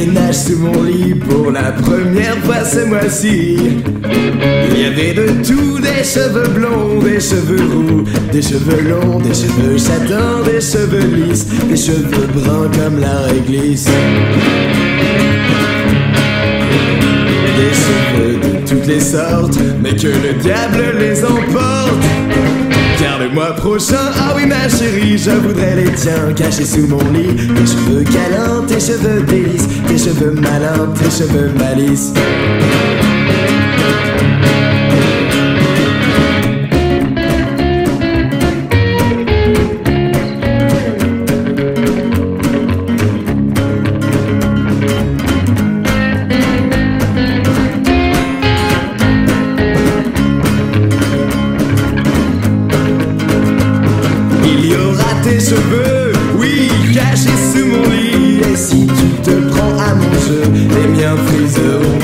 Fais sous mon lit pour la première fois ce mois-ci. Il y avait de tout, des cheveux blonds, des cheveux roux, des cheveux longs, des cheveux châtains, des cheveux lisses, des cheveux bruns comme la réglisse. Des cheveux de toutes les sortes, mais que le diable les emporte. Car le mois prochain, ah oui ma chérie, je voudrais les tiens cachés sous mon lit. Tes cheveux câlins, tes cheveux délices, tes cheveux malins, tes cheveux malices. Il y aura tes cheveux,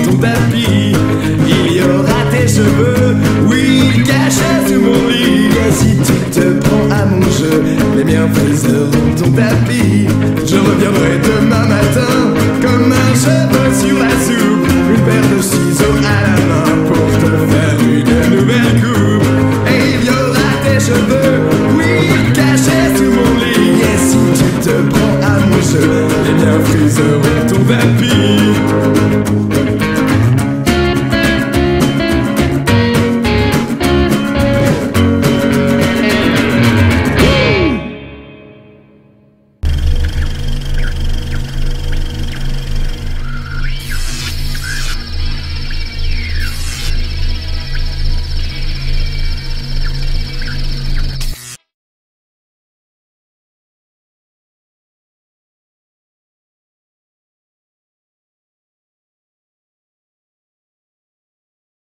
ton tapis. Il y aura tes cheveux, oui, cachés sous mon lit. Et si tu te prends à mon jeu, les miens briseront ton tapis. Je reviendrai demain matin, comme un cheveu sur la soupe, une paire de ciseaux à la main pour te faire une nouvelle coupe. Et il y aura tes cheveux, oui, cachés sous mon lit. Et si tu te prends à mon jeu, les miens briseront ton tapis.